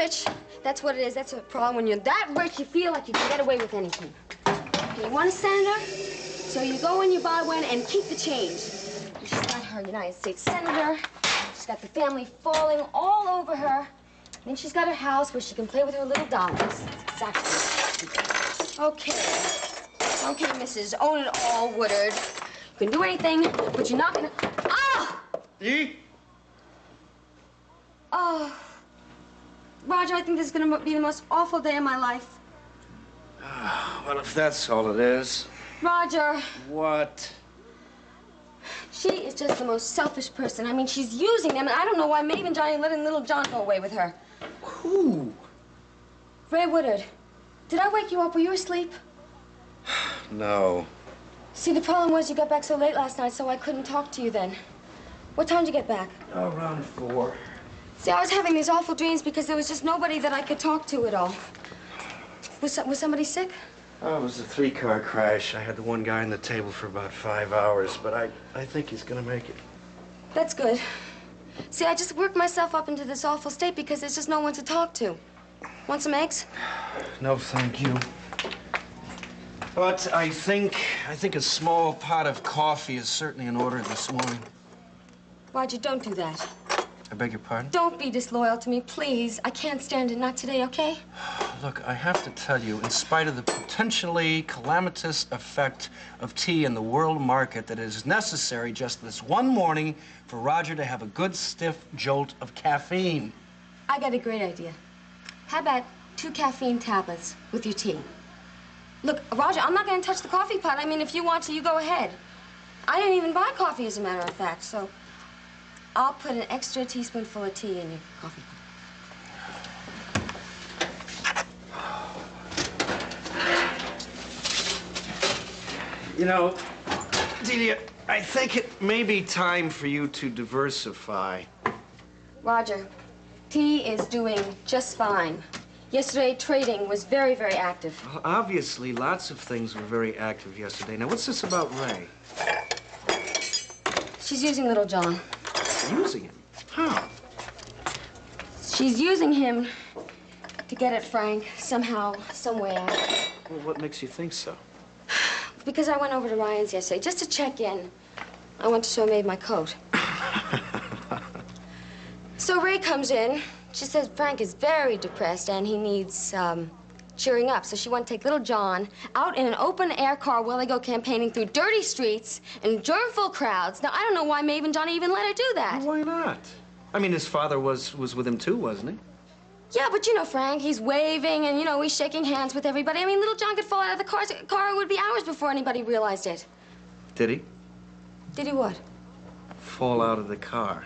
rich. That's what it is. That's a problem. When you're that rich, you feel like you can get away with anything. Okay, you want a senator? So you go and you buy one and keep the change. She's got her United States senator. She's got the family falling all over her. Then she's got her house where she can play with her little dolls. Exactly. Okay. Okay, Mrs. Own it all, Woodard. You can do anything, but you're not gonna. Ah! E? Oh. Roger, I think this is gonna be the most awful day of my life. Ah, well, if that's all it is. Roger, What? she is just the most selfish person. I mean, she's using them, and I don't know why Maeve and Johnny letting little John go away with her. Who? Ray Woodard, did I wake you up? Were you asleep? No. See, the problem was you got back so late last night, so I couldn't talk to you then. What time did you get back? Around four. See, I was having these awful dreams because there was just nobody that I could talk to at all. Was, was somebody sick? Oh, it was a three-car crash. I had the one guy on the table for about five hours, but I, I think he's gonna make it. That's good. See, I just worked myself up into this awful state because there's just no one to talk to. Want some eggs? No, thank you. But I think, I think a small pot of coffee is certainly in order this morning. Roger, don't do that. I beg your pardon? Don't be disloyal to me, please. I can't stand it. Not today, okay? Look, I have to tell you, in spite of the potentially calamitous effect of tea in the world market, that it is necessary just this one morning for Roger to have a good stiff jolt of caffeine. I got a great idea. How about two caffeine tablets with your tea? Look, Roger, I'm not going to touch the coffee pot. I mean, if you want to, you go ahead. I didn't even buy coffee, as a matter of fact, so I'll put an extra teaspoonful of tea in your coffee. You know, Delia, I think it may be time for you to diversify. Roger, tea is doing just fine. Yesterday, trading was very, very active. Well, obviously, lots of things were very active yesterday. Now, what's this about Ray? She's using little John. Using him? How? She's using him to get at Frank somehow, some way out. Well, what makes you think so? Because I went over to Ryan's yesterday just to check in. I want to show Maeve my coat. so Ray comes in. She says Frank is very depressed and he needs um, cheering up. So she wanted to take little John out in an open air car while they go campaigning through dirty streets and germ-full crowds. Now I don't know why Maeve and Johnny even let her do that. Why not? I mean, his father was was with him too, wasn't he? Yeah, but you know Frank, he's waving and you know he's shaking hands with everybody. I mean, little John could fall out of the car. Car it would be hours before anybody realized it. Did he? Did he what? Fall out of the car.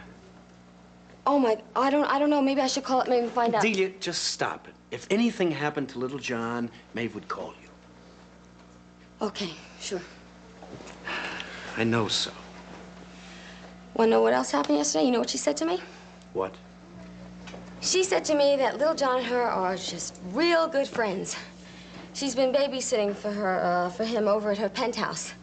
Oh my, I don't, I don't know. Maybe I should call it. Maybe find out. Delia, just stop it. If anything happened to little John, Maeve would call you. Okay, sure. I know so. Want to know what else happened yesterday? You know what she said to me? What? She said to me that little John and her are just real good friends. She's been babysitting for her, uh, for him over at her penthouse.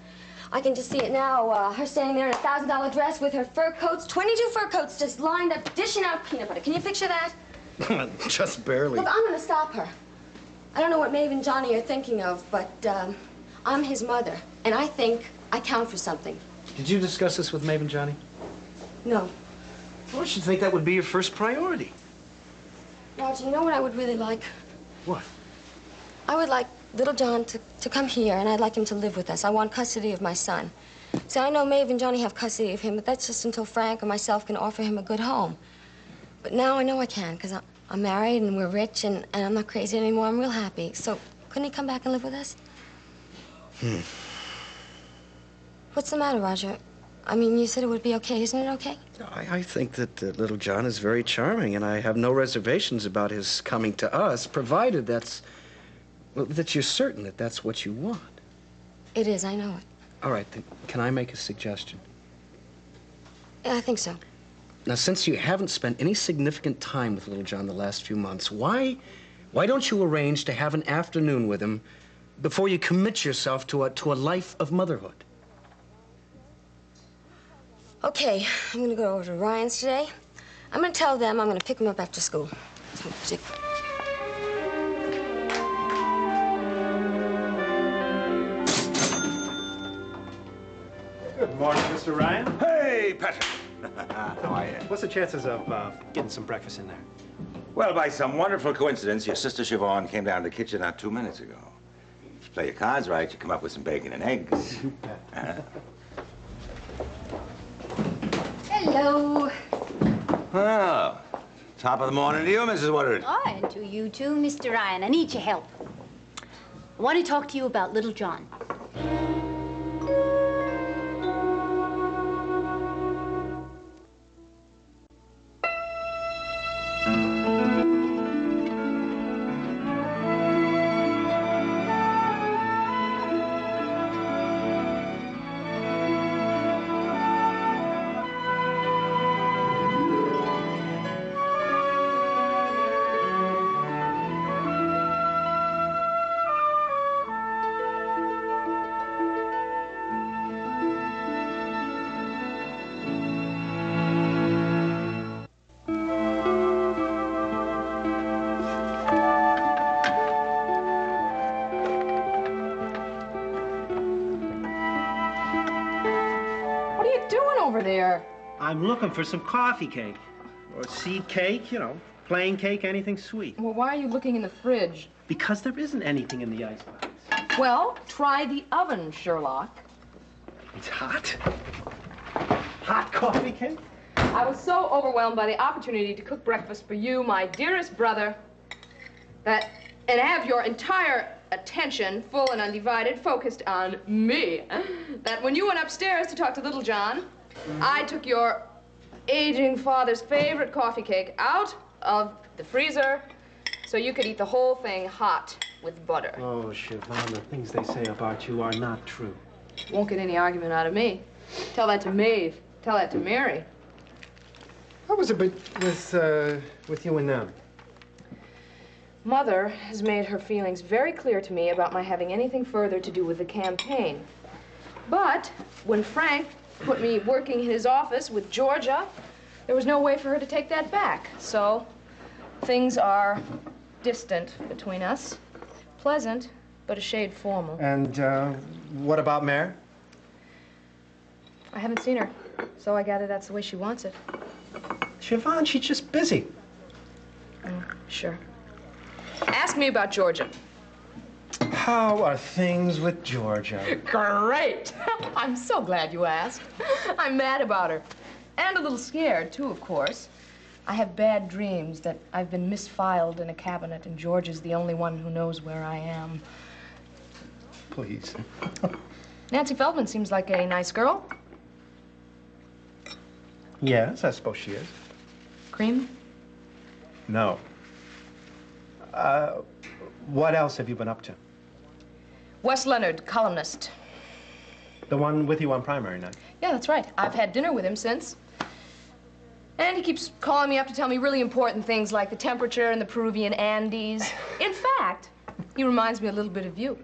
I can just see it now. Uh, her standing there in a thousand dollar dress with her fur coats, 22 fur coats just lined up, dishing out peanut butter. Can you picture that? just barely. Look, I'm gonna stop her. I don't know what Maeve and Johnny are thinking of, but um, I'm his mother, and I think I count for something. Did you discuss this with Maeve and Johnny? No. Well, I should think that would be your first priority. Roger, you know what I would really like? What? I would like little John to, to come here, and I'd like him to live with us. I want custody of my son. See, I know Maeve and Johnny have custody of him, but that's just until Frank or myself can offer him a good home. But now I know I can, because I'm married and we're rich, and, and I'm not crazy anymore. I'm real happy. So couldn't he come back and live with us? Hmm. What's the matter, Roger? I mean, you said it would be okay. Isn't it okay? I, I think that uh, little John is very charming, and I have no reservations about his coming to us, provided that's well, that you're certain that that's what you want. It is, I know it. All right, then, can I make a suggestion? Yeah, I think so. Now, since you haven't spent any significant time with little John the last few months, why, why don't you arrange to have an afternoon with him before you commit yourself to a to a life of motherhood? Okay, I'm gonna go over to Ryan's today. I'm gonna tell them I'm gonna pick him up after school. Good morning, Mr. Ryan. Hey, Patrick. How are you? What's the chances of uh, getting some breakfast in there? Well, by some wonderful coincidence, your sister Siobhan came down to the kitchen not two minutes ago. If you play your cards right, you come up with some bacon and eggs. Hello. Oh, top of the morning to you, Mrs. Woodard. Oh, and to you too, Mr. Ryan. I need your help. I want to talk to you about Little John. I'm looking for some coffee cake. Or seed cake, you know, plain cake, anything sweet. Well, why are you looking in the fridge? Because there isn't anything in the icebox. Well, try the oven, Sherlock. It's hot. Hot coffee cake? I was so overwhelmed by the opportunity to cook breakfast for you, my dearest brother, that and have your entire attention, full and undivided, focused on me, that when you went upstairs to talk to Little John, I took your aging father's favorite coffee cake out of the freezer so you could eat the whole thing hot with butter. Oh, Siobhan, the things they say about you are not true. Won't get any argument out of me. Tell that to Maeve. Tell that to Mary. How was it with, with, uh, with you and them? Mother has made her feelings very clear to me about my having anything further to do with the campaign. But when Frank put me working in his office with Georgia, there was no way for her to take that back. So things are distant between us. Pleasant, but a shade formal. And uh, what about Mare? I haven't seen her, so I gather that's the way she wants it. Siobhan, she's just busy. Sure. Ask me about Georgia. How are things with Georgia? Great! I'm so glad you asked. I'm mad about her. And a little scared, too, of course. I have bad dreams that I've been misfiled in a cabinet, and George is the only one who knows where I am. Please. Nancy Feldman seems like a nice girl. Yes, I suppose she is. Cream? No. Uh, what else have you been up to? Wes Leonard, columnist. The one with you on primary night. Yeah, that's right. I've had dinner with him since. And he keeps calling me up to tell me really important things like the temperature in the Peruvian Andes. In fact, he reminds me a little bit of you.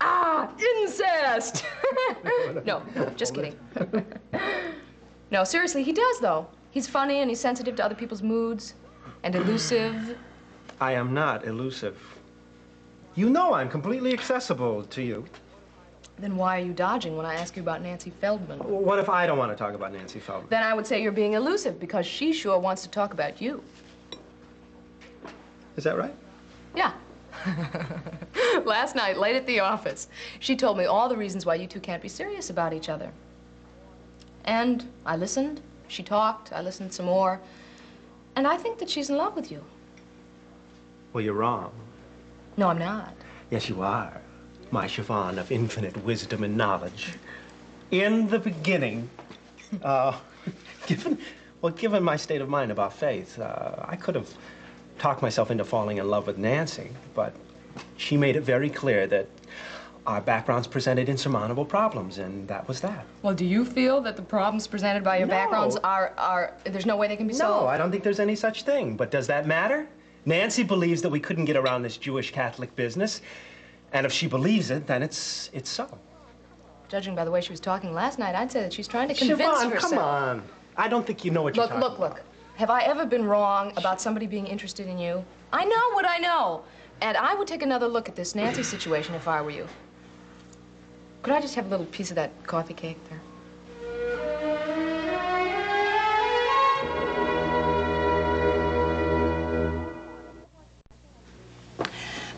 Ah, incest! no, no, just kidding. no, seriously, he does, though. He's funny and he's sensitive to other people's moods and elusive. I am not elusive. You know I'm completely accessible to you. Then why are you dodging when I ask you about Nancy Feldman? What if I don't want to talk about Nancy Feldman? Then I would say you're being elusive because she sure wants to talk about you. Is that right? Yeah. Last night, late at the office, she told me all the reasons why you two can't be serious about each other. And I listened. She talked. I listened some more. And I think that she's in love with you. Well, you're wrong. No, I'm not. Yes, you are. My Siobhan of infinite wisdom and knowledge. In the beginning, uh, given, well, given my state of mind about faith, uh, I could have talked myself into falling in love with Nancy, but she made it very clear that our backgrounds presented insurmountable problems, and that was that. Well, do you feel that the problems presented by your No. backgrounds are, are, there's no way they can be No, solved? I don't think there's any such thing. But does that matter? Nancy believes that we couldn't get around this Jewish Catholic business, and if she believes it, then it's it's so. Judging by the way she was talking last night, I'd say that she's trying to convince Siobhan, herself. come on. I don't think you know what you're talking Look, look, look. Have I ever been wrong about somebody being interested in you? I know what I know. And I would take another look at this Nancy situation if I were you. Could I just have a little piece of that coffee cake there?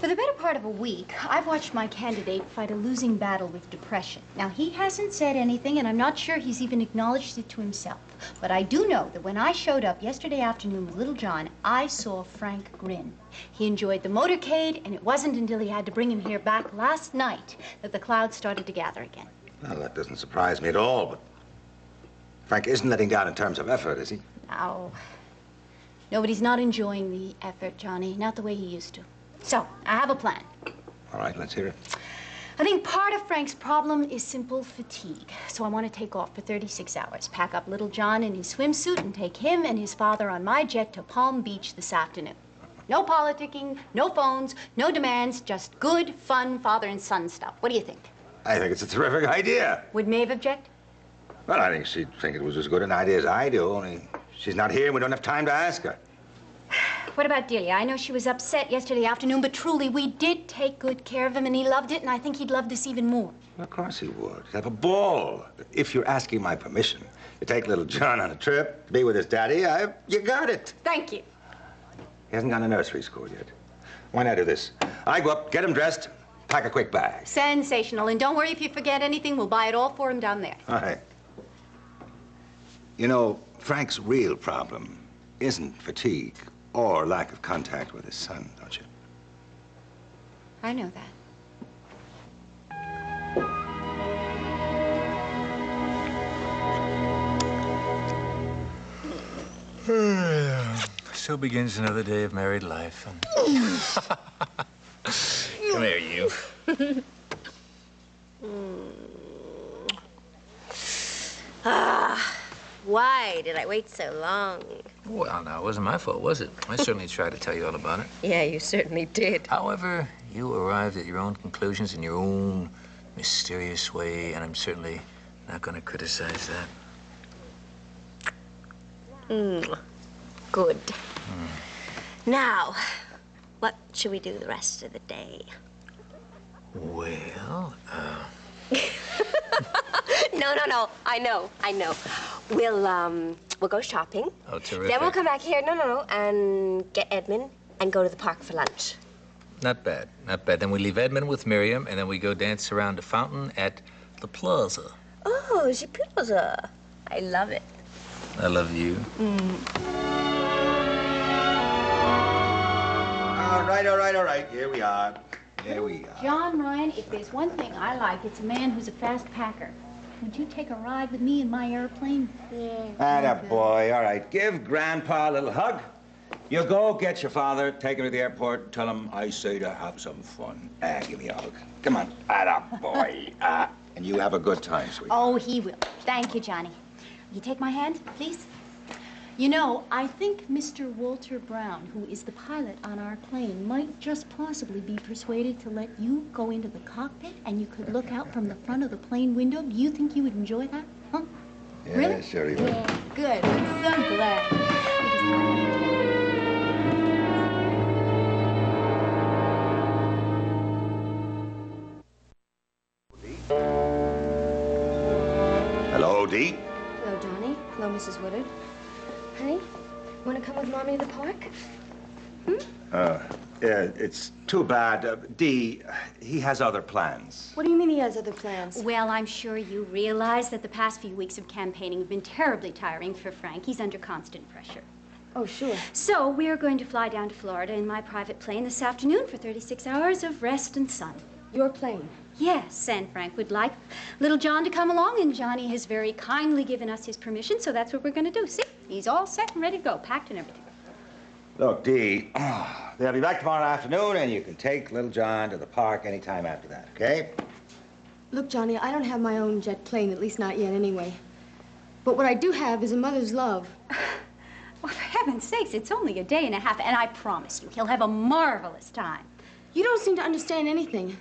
For the better part of a week, I've watched my candidate fight a losing battle with depression. Now, he hasn't said anything, and I'm not sure he's even acknowledged it to himself. But I do know that when I showed up yesterday afternoon with Little John, I saw Frank grin. He enjoyed the motorcade, and it wasn't until he had to bring him here back last night that the clouds started to gather again. Well, that doesn't surprise me at all, but Frank isn't letting down in terms of effort, is he? Now, nobody's not enjoying the effort, Johnny, not the way he used to. So, I have a plan. All right, let's hear it. I think part of Frank's problem is simple fatigue. So I want to take off for 36 hours, pack up little John in his swimsuit, and take him and his father on my jet to Palm Beach this afternoon. No politicking, no phones, no demands, just good, fun father and son stuff. What do you think? I think it's a terrific idea. Would Maeve object? Well, I think she'd think it was as good an idea as I do, only she's not here and we don't have time to ask her. What about Delia? I know she was upset yesterday afternoon, but truly, we did take good care of him, and he loved it, and I think he'd love this even more. Of course he would. He'd have a ball. If you're asking my permission to take little John on a trip, to be with his daddy, I, you got it. Thank you. He hasn't gone to nursery school yet. Why not do this? I go up, get him dressed, pack a quick bag. Sensational. And don't worry if you forget anything, we'll buy it all for him down there. All right. You know, Frank's real problem isn't fatigue or lack of contact with his son, don't you? I know that. So begins another day of married life. Come here, you. Ah, why did I wait so long? Well, now, it wasn't my fault, was it? I certainly tried to tell you all about it. Yeah, you certainly did. However, you arrived at your own conclusions in your own mysterious way, and I'm certainly not going to criticize that. Mm, good. Now, what should we do the rest of the day? Well, uh, No, no, no. I know, I know. We'll um, we'll go shopping. oh, terrific. Then we'll come back here. No, no, no, and get Edmund and go to the park for lunch. Not bad, not bad. Then we leave Edmund with Miriam, and then we go dance around the fountain at the plaza. Oh, she plaza. I love it. I love you. Mm. All right, all right, all right. Here we are. Here we are. John Ryan, if there's one thing I like, it's a man who's a fast packer. Would you take a ride with me in my airplane? Yeah. Atta boy. All right. Give Grandpa a little hug. You go get your father, take him to the airport, tell him I say to have some fun. Ah, give me a hug. Come on. Atta boy. ah. And you have a good time, sweetie. Oh, he will. Thank you, Johnny. Will you take my hand, please? You know, I think Mr. Walter Brown, who is the pilot on our plane, might just possibly be persuaded to let you go into the cockpit and you could look out from the front of the plane window. Do you think you would enjoy that? Huh? yeah, really? sure he will. Yeah, good. I'm so glad. Hello, Dee. Hello, Johnny. Hello, Mrs. Woodard. Honey, want to come with Mommy to the park? Hmm? Uh, yeah, it's too bad. Uh, Dee, he has other plans. What do you mean he has other plans? Well, I'm sure you realize that the past few weeks of campaigning have been terribly tiring for Frank. He's under constant pressure. Oh, sure. So we're going to fly down to Florida in my private plane this afternoon for 36 hours of rest and sun. Your plane. Yes, and Frank would like little John to come along, and Johnny has very kindly given us his permission, so that's what we're going to do. See, he's all set and ready to go, packed and everything. Look, Dee, they'll be back tomorrow afternoon, and you can take little John to the park anytime after that, okay? Look, Johnny, I don't have my own jet plane, at least not yet anyway. But what I do have is a mother's love. Well, for heaven's sakes, it's only a day and a half, and I promise you, he'll have a marvelous time. You don't seem to understand anything.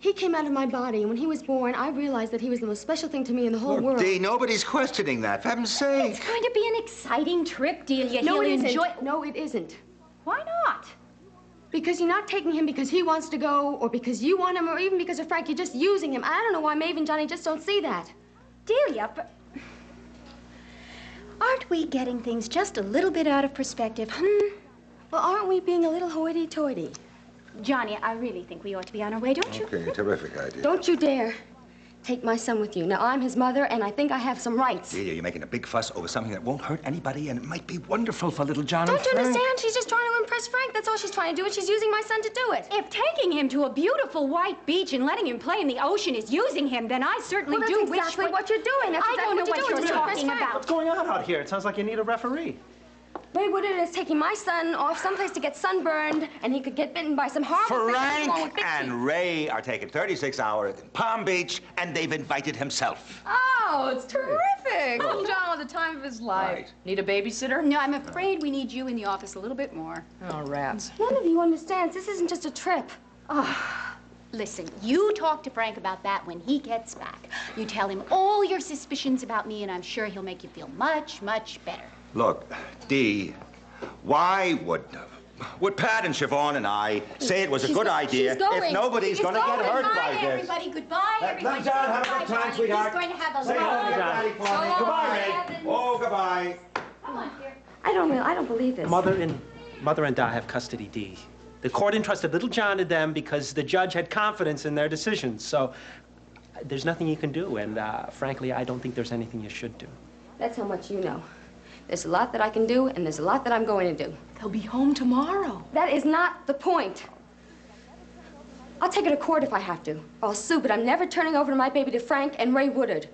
He came out of my body, and when he was born, I realized that he was the most special thing to me in the whole Look, world. Dee, nobody's questioning that. For heaven's sake. It's going to be an exciting trip, Delia. no, He'll it isn't. No, it isn't. Why not? Because you're not taking him because he wants to go, or because you want him, or even because of Frank. You're just using him. I don't know why Maeve and Johnny just don't see that. Delia, but aren't we getting things just a little bit out of perspective? Hmm? Well, aren't we being a little hoity-toity? Johnny, I really think we ought to be on our way, don't you? Okay, terrific idea. Don't you dare take my son with you. Now, I'm his mother, and I think I have some rights. Delia, you're making a big fuss over something that won't hurt anybody, and it might be wonderful for little John Don't and you Frank. understand? She's just trying to impress Frank. That's all she's trying to do, and she's using my son to do it. If taking him to a beautiful white beach and letting him play in the ocean is using him, then I certainly Well, do that's wish. exactly what you're doing. That's I exactly don't know what what you're you're doing. Talking about. What's going on out here? It sounds like you need a referee. Ray Woodard is taking my son off someplace to get sunburned, and he could get bitten by some horrible thing Frank and Ray are taking 36 hours in Palm Beach, and they've invited himself. Oh, it's terrific. Little John with the time of his life. Right. Need a babysitter? No, I'm afraid we need you in the office a little bit more. Oh, rats. None of you understands. This isn't just a trip. Oh. Listen, you talk to Frank about that when he gets back. You tell him all your suspicions about me, and I'm sure he'll make you feel much, much better. Look, Dee, why would would Pat and Siobhan and I say it was a good go- idea if nobody's She's going to get hurt Goodbye, by this? everybody. Goodbye, Let- everybody. let John have a Goodbye, good time, Johnny. sweetheart. He's going to have a Say hello to lovely Daddy for me. time. Goodbye, Ray. Oh, goodbye. Come on, dear. I don't really, I don't believe this. Mother and Mother and Da have custody, Dee. The court entrusted little John to them because the judge had confidence in their decisions. So there's nothing you can do, and uh, frankly, I don't think there's anything you should do. That's how much you know. There's a lot that I can do, and there's a lot that I'm going to do. They'll be home tomorrow. That is not the point. I'll take it to court if I have to. I'll sue, but I'm never turning over my baby to Frank and Ray Woodard.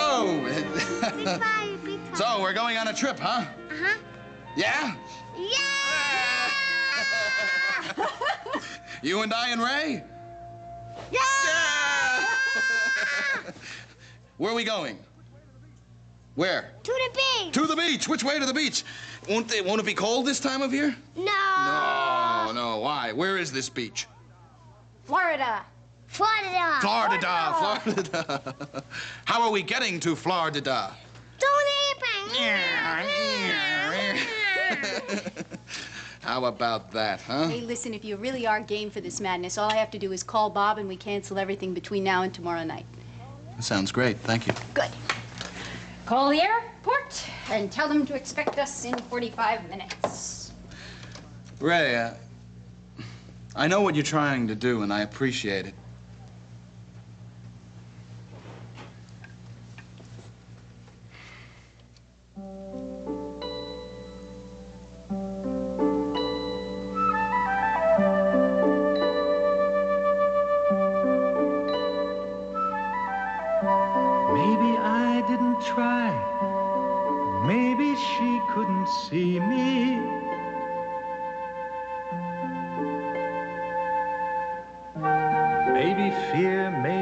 Oh. So, so we're going on a trip, huh? Yeah? Yeah! You and I and Ray? Yeah! Where are we going? Where? To the beach! To the beach. Which way to the beach? Won't, it, won't it be cold this time of year? No! No, no. Why? Where is this beach? Florida. Florida! Florida, Florida. How are we getting to Florida? Don't even! How about that, huh? Hey, listen, if you really are game for this madness, all I have to do is call Bob and we cancel everything between now and tomorrow night. Sounds great. Thank you. Good. Call the airport and tell them to expect us in 45 minutes. Ray, uh, I know what you're trying to do, and I appreciate it.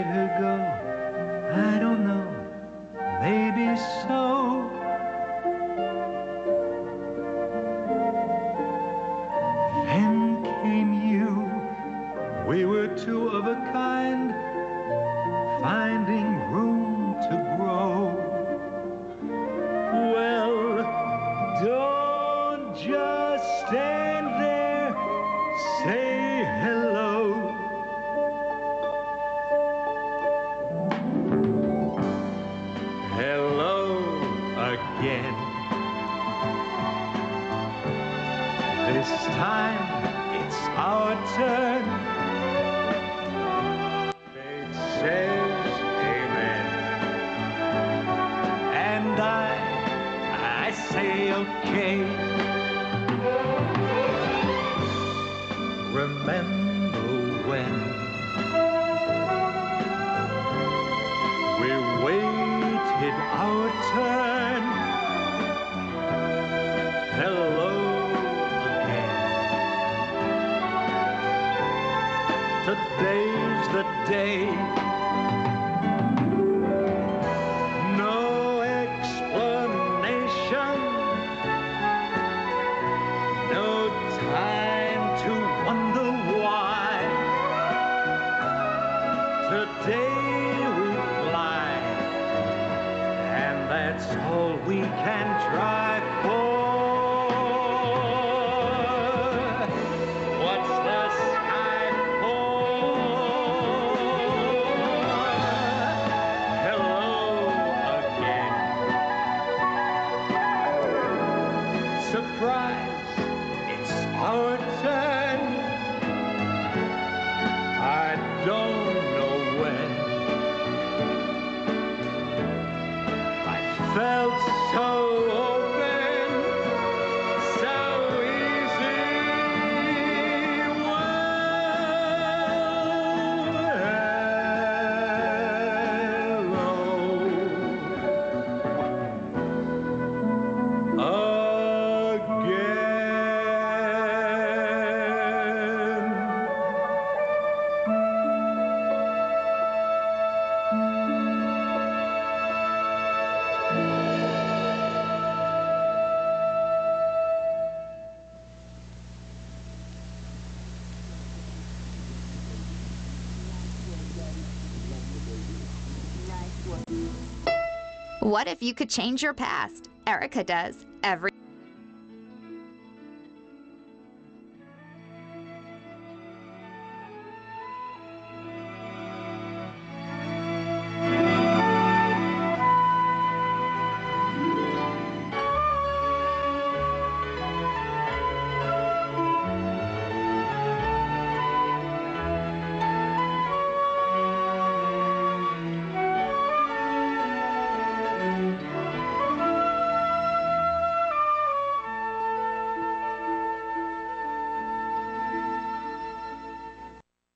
Fear okay. Remember when we waited our turn. Hello again. Today's the day time to wonder why. Today we fly and that's all we can try. What if you could change your past? Erica does every